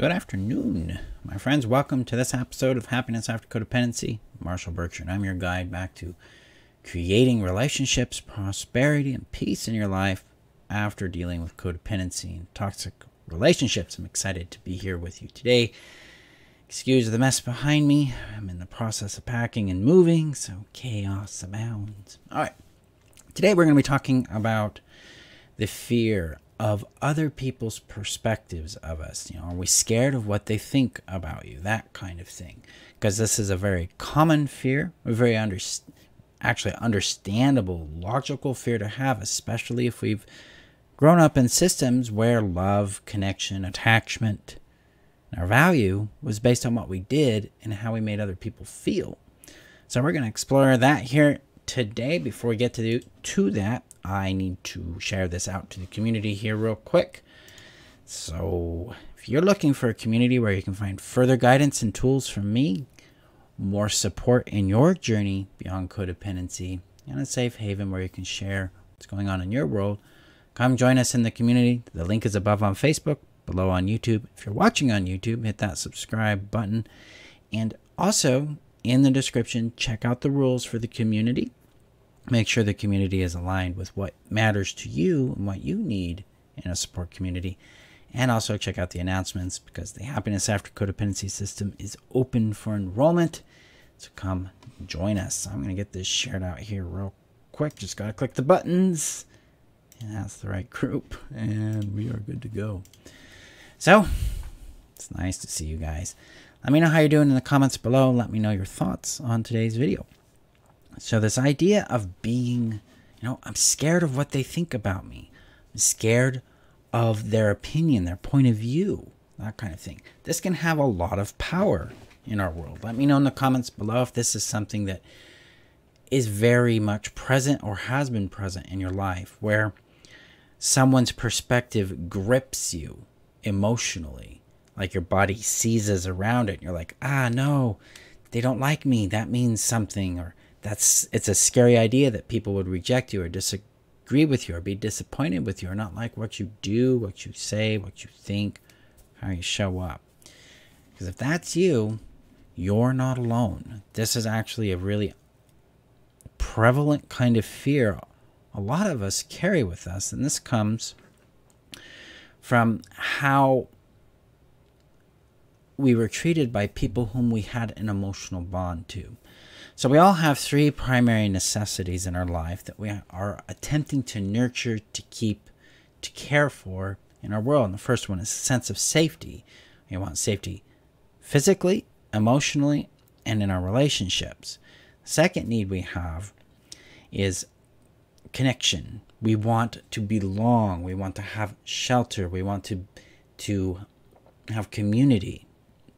Good afternoon, my friends. Welcome to this episode of Happiness After Codependency. Marshall Burtcher, and I'm your guide back to creating relationships, prosperity, and peace in your life after dealing with codependency and toxic relationships. I'm excited to be here with you today. Excuse the mess behind me. I'm in the process of packing and moving, so chaos abounds. All right. Today we're going to be talking about the fear of other people's perspectives of us. You know, are we scared of what they think about you? That kind of thing. Because this is a very common fear, a very under, actually understandable, logical fear to have, especially if we've grown up in systems where love, connection, attachment, our value was based on what we did and how we made other people feel. So we're going to explore that here today. Before we get to, to that, I need to share this out to the community here real quick. So, if you're looking for a community where you can find further guidance and tools from me, more support in your journey beyond codependency, and a safe haven where you can share what's going on in your world, come join us in the community. The link is above on Facebook, below on YouTube. If you're watching on YouTube, hit that subscribe button. And also, in the description, check out the rules for the community make sure the community is aligned with what matters to you and what you need in a support community. And also check out the announcements because the Happiness After Codependency system is open for enrollment. So come join us. I'm going to get this shared out here real quick. Just got to click the buttons. And that's the right group. And we are good to go. So it's nice to see you guys. Let me know how you're doing in the comments below. Let me know your thoughts on today's video. So this idea of being, you know, I'm scared of what they think about me. I'm scared of their opinion, their point of view, that kind of thing. This can have a lot of power in our world. Let me know in the comments below if this is something that is very much present or has been present in your life where someone's perspective grips you emotionally like your body seizes around it and you're like ah no they don't like me that means something or that's it's a scary idea that people would reject you or disagree with you or be disappointed with you or not like what you do, what you say, what you think, how you show up. Because if that's you, you're not alone. This is actually a really prevalent kind of fear a lot of us carry with us, and this comes from how we were treated by people whom we had an emotional bond to. So we all have three primary necessities in our life that we are attempting to nurture, to keep, to care for in our world. And the first one is a sense of safety. We want safety physically, emotionally, and in our relationships. The second need we have is connection. We want to belong. We want to have shelter. We want to to have community.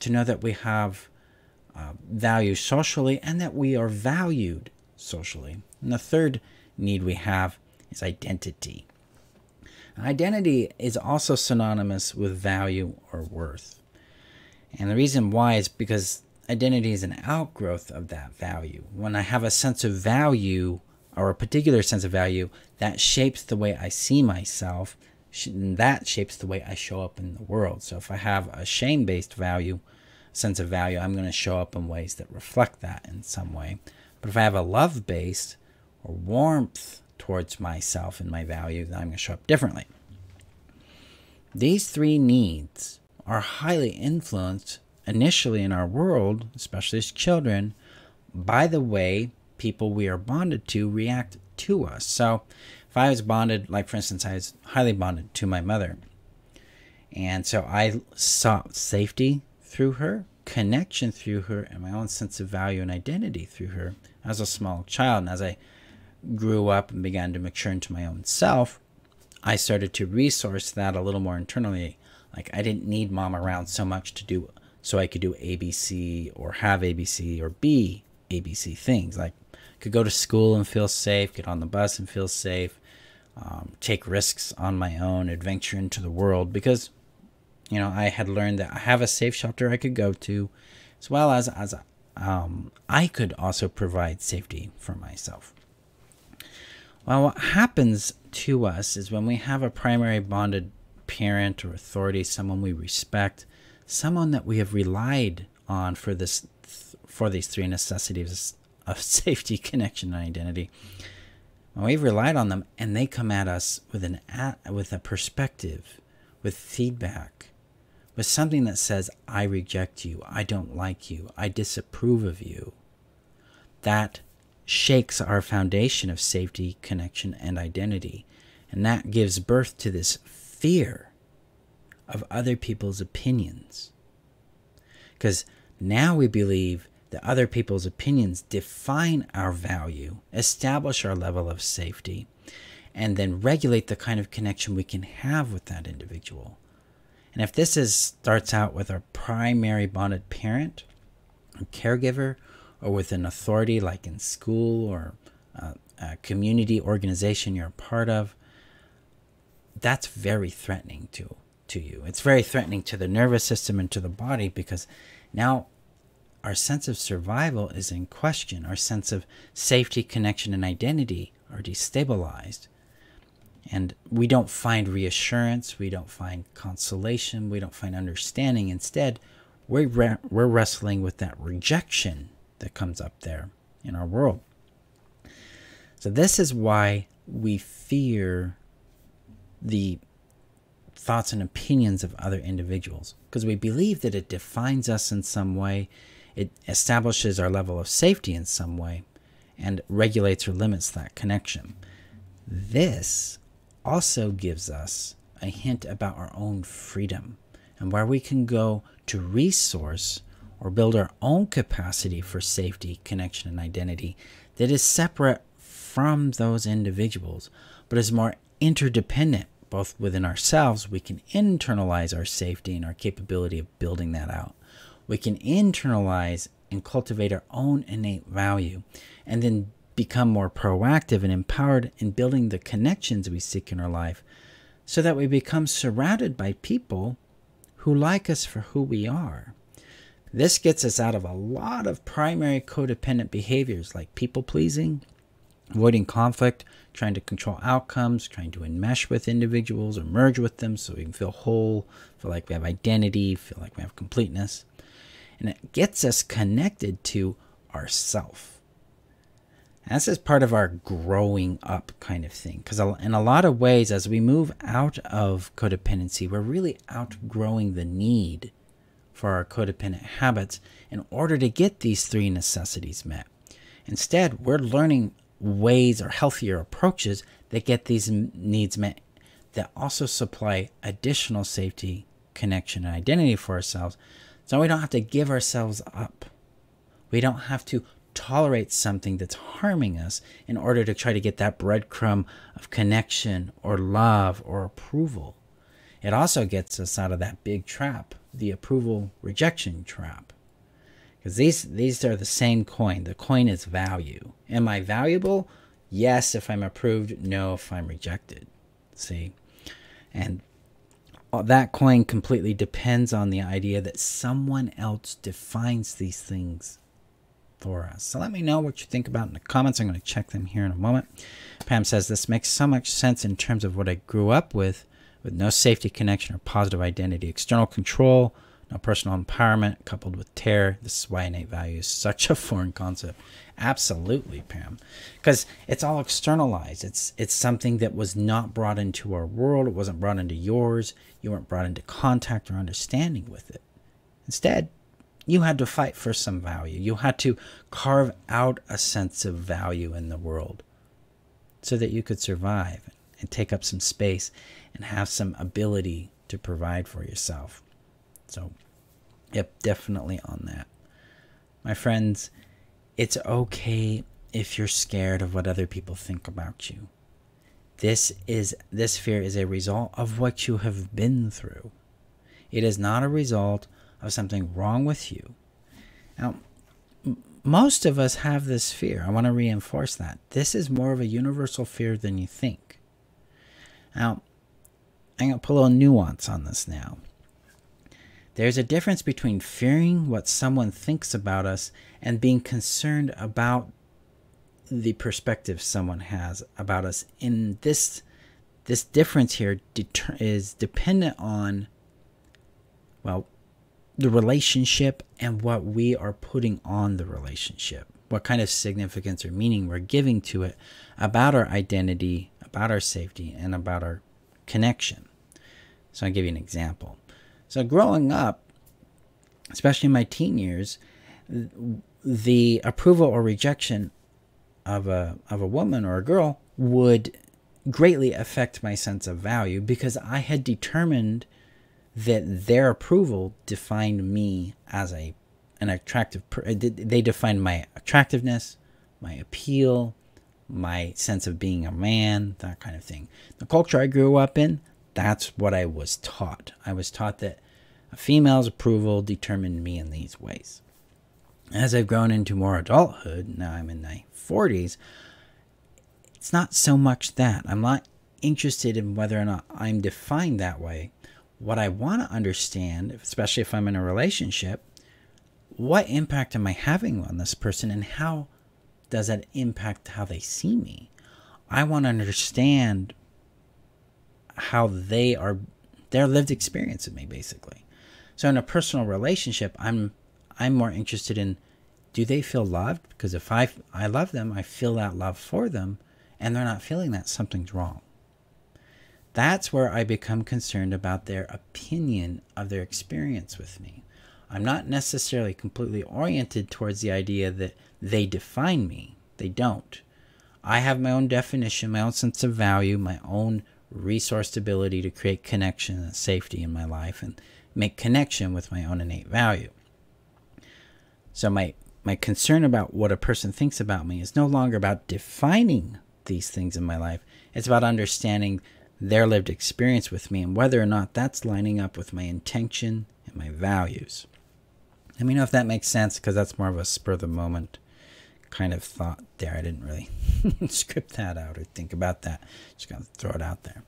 To know that we have uh, value socially and that we are valued socially. And the third need we have is identity. Identity is also synonymous with value or worth. And the reason why is because identity is an outgrowth of that value. When I have a sense of value or a particular sense of value, that shapes the way I see myself. And that shapes the way I show up in the world. So if I have a shame based value, sense of value, I'm going to show up in ways that reflect that in some way. But if I have a love base or warmth towards myself and my value, then I'm going to show up differently. These three needs are highly influenced initially in our world, especially as children, by the way people we are bonded to react to us. So if I was bonded, like for instance, I was highly bonded to my mother. And so I sought safety through her, connection through her, and my own sense of value and identity through her as a small child. And as I grew up and began to mature into my own self, I started to resource that a little more internally. Like I didn't need mom around so much to do so I could do ABC or have ABC or be ABC things. Like could go to school and feel safe, get on the bus and feel safe, um, take risks on my own, adventure into the world because you know, I had learned that I have a safe shelter I could go to, as well as as um, I could also provide safety for myself. Well, what happens to us is when we have a primary bonded parent or authority, someone we respect, someone that we have relied on for this for these three necessities of safety, connection, and identity. When we've relied on them, and they come at us with an with a perspective, with feedback, with something that says, "I reject you. I don't like you. I disapprove of you." That shakes our foundation of safety, connection, and identity, and that gives birth to this fear of other people's opinions. Because now we believe that other people's opinions define our value, establish our level of safety, and then regulate the kind of connection we can have with that individual. And if this is starts out with a primary bonded parent, a caregiver, or with an authority like in school or a, a community organization you're a part of, that's very threatening to to you. It's very threatening to the nervous system and to the body because now our sense of survival is in question. Our sense of safety, connection, and identity are destabilized. And we don't find reassurance, we don't find consolation, we don't find understanding. Instead, we're, re- we're wrestling with that rejection that comes up there in our world. So, this is why we fear the thoughts and opinions of other individuals because we believe that it defines us in some way it establishes our level of safety in some way and regulates or limits that connection. This also gives us a hint about our own freedom and where we can go to resource or build our own capacity for safety, connection, and identity that is separate from those individuals, but is more interdependent both within ourselves. We can internalize our safety and our capability of building that out we can internalize and cultivate our own innate value and then become more proactive and empowered in building the connections we seek in our life so that we become surrounded by people who like us for who we are. This gets us out of a lot of primary codependent behaviors like people pleasing, avoiding conflict, trying to control outcomes, trying to enmesh with individuals or merge with them so we can feel whole, feel like we have identity, feel like we have completeness and it gets us connected to ourself. This is part of our growing up kind of thing. Because in a lot of ways, as we move out of codependency, we're really outgrowing the need for our codependent habits in order to get these three necessities met. Instead, we're learning ways or healthier approaches that get these needs met that also supply additional safety, connection, and identity for ourselves so we don't have to give ourselves up. We don't have to tolerate something that's harming us in order to try to get that breadcrumb of connection or love or approval. It also gets us out of that big trap, the approval rejection trap. Because these, these are the same coin. The coin is value. Am I valuable? Yes, if I'm approved. No, if I'm rejected. See? And that coin completely depends on the idea that someone else defines these things for us. So let me know what you think about in the comments. I'm going to check them here in a moment. Pam says this makes so much sense in terms of what I grew up with, with no safety connection or positive identity, external control, no personal empowerment coupled with terror. This is why innate value is such a foreign concept. Absolutely, Pam, because it's all externalized. It's it's something that was not brought into our world. It wasn't brought into yours. You weren't brought into contact or understanding with it. Instead, you had to fight for some value. You had to carve out a sense of value in the world so that you could survive and take up some space and have some ability to provide for yourself. So, yep, definitely on that. My friends, it's okay if you're scared of what other people think about you. This is this fear is a result of what you have been through. It is not a result of something wrong with you. Now, most of us have this fear. I want to reinforce that. This is more of a universal fear than you think. Now, I'm going to put a little nuance on this now. There's a difference between fearing what someone thinks about us and being concerned about the perspective someone has about us. In this, this difference here is dependent on, well, the relationship and what we are putting on the relationship, what kind of significance or meaning we're giving to it about our identity, about our safety, and about our connection. So I'll give you an example. So growing up, especially in my teen years, the approval or rejection of a of a woman or a girl would greatly affect my sense of value because I had determined that their approval defined me as a an attractive they defined my attractiveness, my appeal, my sense of being a man, that kind of thing. The culture I grew up in, that's what I was taught. I was taught that a female's approval determined me in these ways. As I've grown into more adulthood, now I'm in my 40s, it's not so much that. I'm not interested in whether or not I'm defined that way. What I want to understand, especially if I'm in a relationship, what impact am I having on this person and how does that impact how they see me? I want to understand how they are their lived experience of me basically. So in a personal relationship, I'm I'm more interested in do they feel loved? Because if I I love them, I feel that love for them and they're not feeling that something's wrong. That's where I become concerned about their opinion of their experience with me. I'm not necessarily completely oriented towards the idea that they define me. They don't. I have my own definition, my own sense of value, my own resourced ability to create connection and safety in my life and make connection with my own innate value. So my my concern about what a person thinks about me is no longer about defining these things in my life. It's about understanding their lived experience with me and whether or not that's lining up with my intention and my values. Let me know if that makes sense because that's more of a spur of the moment kind of thought there. I didn't really script that out or think about that. Just gonna throw it out there.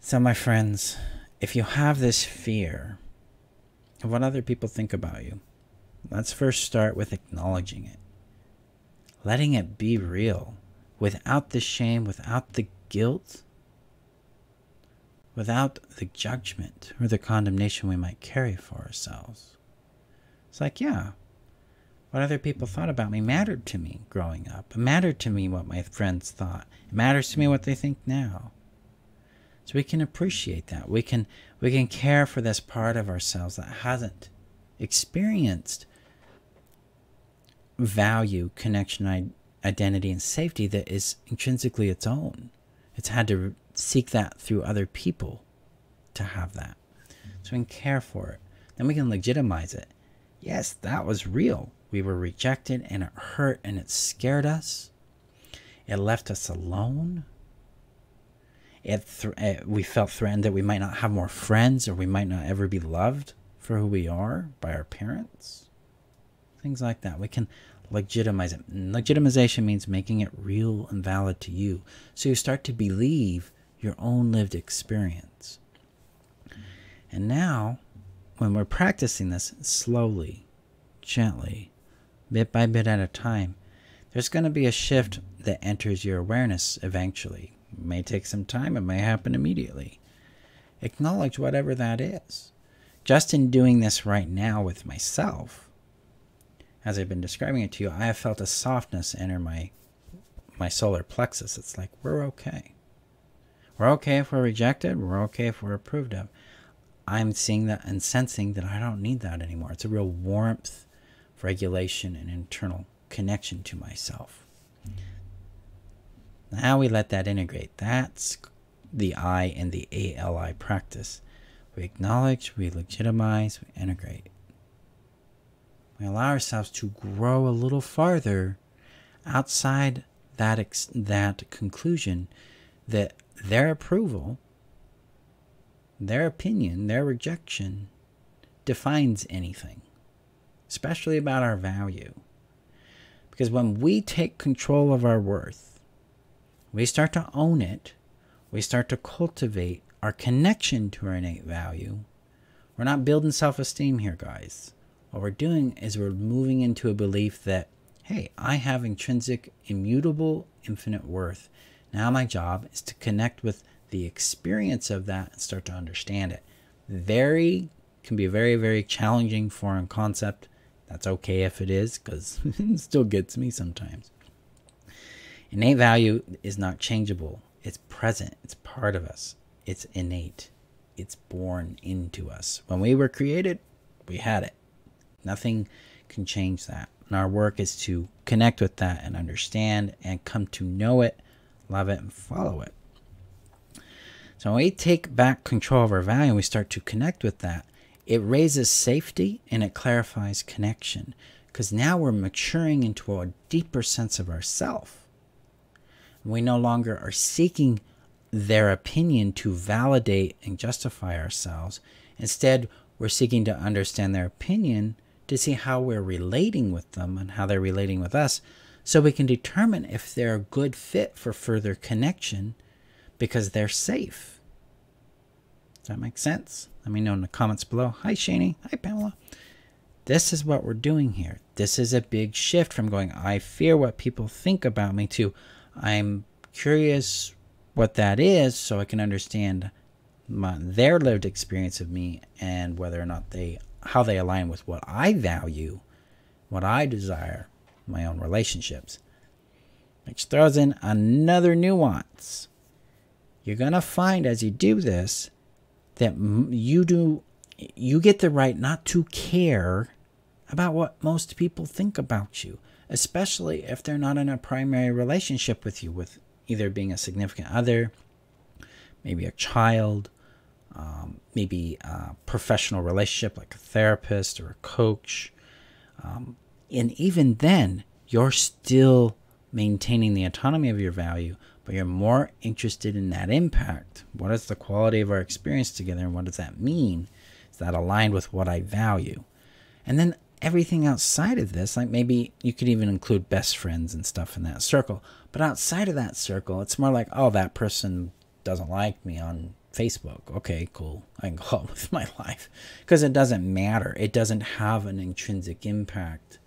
So, my friends, if you have this fear of what other people think about you, let's first start with acknowledging it, letting it be real without the shame, without the guilt, without the judgment or the condemnation we might carry for ourselves. It's like, yeah, what other people thought about me mattered to me growing up. It mattered to me what my friends thought. It matters to me what they think now. So we can appreciate that. We can we can care for this part of ourselves that hasn't experienced value, connection, identity, and safety that is intrinsically its own. It's had to seek that through other people to have that. So we can care for it. Then we can legitimize it yes, that was real. We were rejected and it hurt and it scared us. It left us alone. It th- eh, we felt threatened that we might not have more friends or we might not ever be loved for who we are by our parents. Things like that. We can legitimize it. legitimization means making it real and valid to you. So you start to believe your own lived experience. And now when we're practicing this slowly, gently, bit by bit at a time, there's going to be a shift that enters your awareness eventually. It may take some time, it may happen immediately. Acknowledge whatever that is. Just in doing this right now with myself, as I've been describing it to you, I have felt a softness enter my my solar plexus. It's like we're okay. We're okay if we're rejected, we're okay if we're approved of. I'm seeing that and sensing that I don't need that anymore. It's a real warmth, regulation, and internal connection to myself. Now we let that integrate. That's the I and the ALI practice. We acknowledge, we legitimize, we integrate. We allow ourselves to grow a little farther outside that that conclusion that their approval their opinion, their rejection defines anything, especially about our value. Because when we take control of our worth, we start to own it, we start to cultivate our connection to our innate value. We're not building self esteem here, guys. What we're doing is we're moving into a belief that, hey, I have intrinsic, immutable, infinite worth. Now my job is to connect with the experience of that and start to understand it. Very can be a very, very challenging foreign concept. That's okay if it is, because it still gets me sometimes. Innate value is not changeable. It's present. It's part of us. It's innate. It's born into us. When we were created, we had it. Nothing can change that. And our work is to connect with that and understand and come to know it, love it, and follow it. So when we take back control of our value and we start to connect with that, it raises safety and it clarifies connection because now we're maturing into a deeper sense of ourself. We no longer are seeking their opinion to validate and justify ourselves. Instead, we're seeking to understand their opinion to see how we're relating with them and how they're relating with us so we can determine if they're a good fit for further connection because they're safe. Does that make sense? Let me know in the comments below. Hi, Shani. Hi, Pamela. This is what we're doing here. This is a big shift from going, I fear what people think about me, to I'm curious what that is so I can understand my, their lived experience of me and whether or not they, how they align with what I value, what I desire, my own relationships. Which throws in another nuance. You're going to find as you do this that you do you get the right not to care about what most people think about you, especially if they're not in a primary relationship with you, with either being a significant other, maybe a child, um, maybe a professional relationship like a therapist or a coach. Um, and even then, you're still maintaining the autonomy of your value, but you're more interested in that impact. What is the quality of our experience together, and what does that mean? Is that aligned with what I value? And then everything outside of this, like maybe you could even include best friends and stuff in that circle. But outside of that circle, it's more like, oh, that person doesn't like me on Facebook. Okay, cool. I can go on with my life. Because it doesn't matter. It doesn't have an intrinsic impact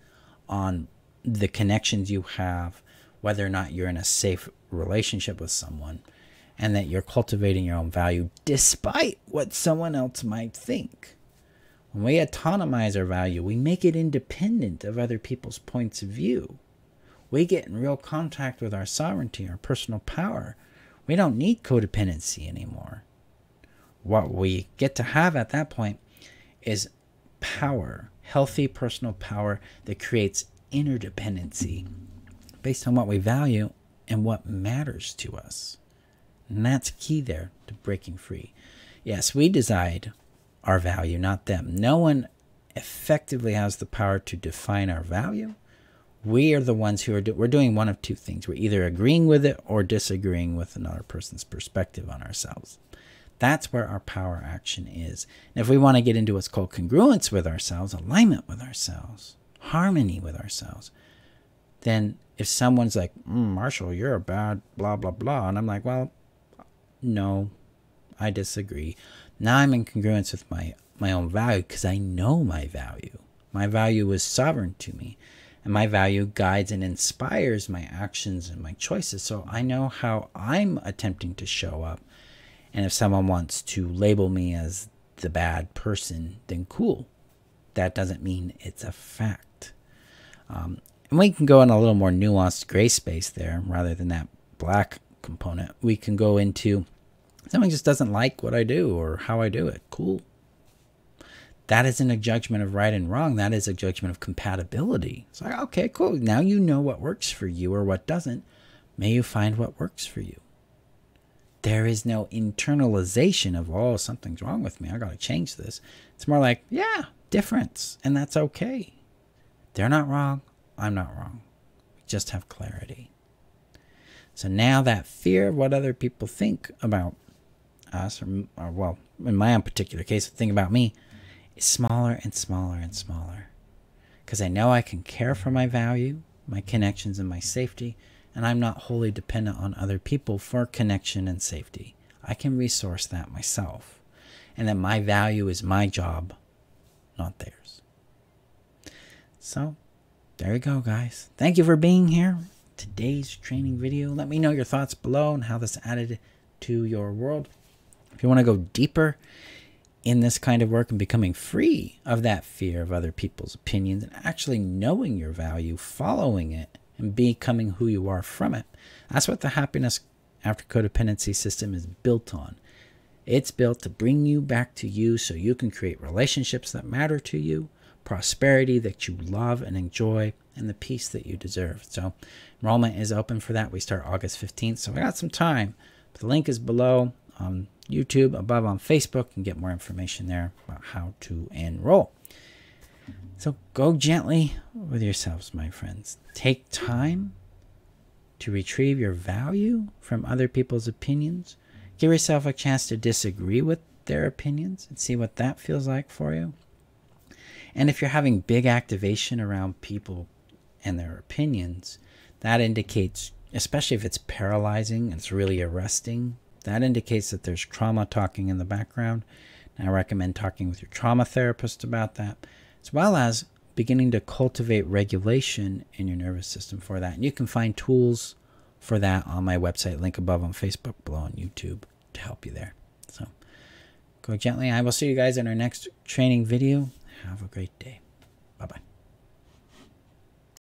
on the connections you have, whether or not you're in a safe relationship with someone, and that you're cultivating your own value despite what someone else might think. When we autonomize our value, we make it independent of other people's points of view. We get in real contact with our sovereignty, our personal power. We don't need codependency anymore. What we get to have at that point is power, healthy personal power that creates interdependency based on what we value and what matters to us. And that's key there to breaking free. Yes, we decide our value, not them. No one effectively has the power to define our value. We are the ones who are do- we're doing one of two things. We're either agreeing with it or disagreeing with another person's perspective on ourselves. That's where our power action is. And if we want to get into what's called congruence with ourselves, alignment with ourselves, harmony with ourselves, then if someone's like, mm, Marshall, you're a bad blah, blah, blah, and I'm like, well, no, I disagree. Now I'm in congruence with my, my own value because I know my value. My value is sovereign to me. And my value guides and inspires my actions and my choices. So I know how I'm attempting to show up. And if someone wants to label me as the bad person, then cool. That doesn't mean it's a fact. Um, and we can go in a little more nuanced gray space there rather than that black component. We can go into Someone just doesn't like what I do or how I do it. Cool. That isn't a judgment of right and wrong. That is a judgment of compatibility. It's like, okay, cool. Now you know what works for you or what doesn't. May you find what works for you. There is no internalization of, oh, something's wrong with me. I got to change this. It's more like, yeah, difference. And that's okay. They're not wrong. I'm not wrong. We just have clarity. So now that fear of what other people think about us, or, or well, in my own particular case, the thing about me is smaller and smaller and smaller. Because I know I can care for my value, my connections, and my safety, and I'm not wholly dependent on other people for connection and safety. I can resource that myself. And that my value is my job, not theirs. So, there you go, guys. Thank you for being here. Today's training video. Let me know your thoughts below and how this added to your world. If you want to go deeper in this kind of work and becoming free of that fear of other people's opinions and actually knowing your value, following it, and becoming who you are from it. That's what the happiness after codependency system is built on. It's built to bring you back to you so you can create relationships that matter to you, prosperity that you love and enjoy, and the peace that you deserve. So, enrollment is open for that. We start August 15th, so we got some time. The link is below on YouTube, above on Facebook, and get more information there about how to enroll. So go gently with yourselves, my friends. Take time to retrieve your value from other people's opinions. Give yourself a chance to disagree with their opinions and see what that feels like for you. And if you're having big activation around people and their opinions, that indicates, especially if it's paralyzing and it's really arresting, that indicates that there's trauma talking in the background. And I recommend talking with your trauma therapist about that, as well as beginning to cultivate regulation in your nervous system for that. And you can find tools for that on my website, link above on Facebook, below on YouTube to help you there. So go gently. I will see you guys in our next training video. Have a great day.